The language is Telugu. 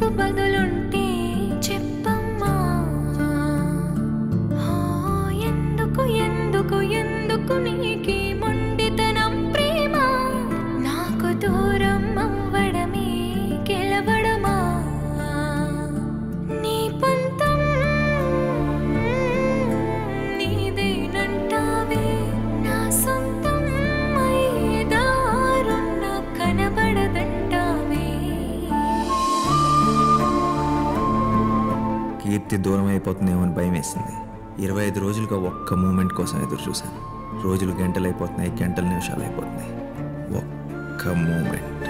మనసుకు బదులుంటే చెప్పమ్మా. ఆ, ఎందుకు ఎందుకు ఎందుకు నీకి మొండితనం ప్రేమ? నాకు దూరం కీర్తి దూరం అయిపోతుందేమో అని భయం వేసింది. ఇరవై ఐదు రోజులుగా ఒక్క మూమెంట్ కోసం ఎదురు చూశాను. రోజులు గంటలు అయిపోతున్నాయి గంటలు నిమిషాలు అయిపోతున్నాయి ఒక్క మూమెంట్.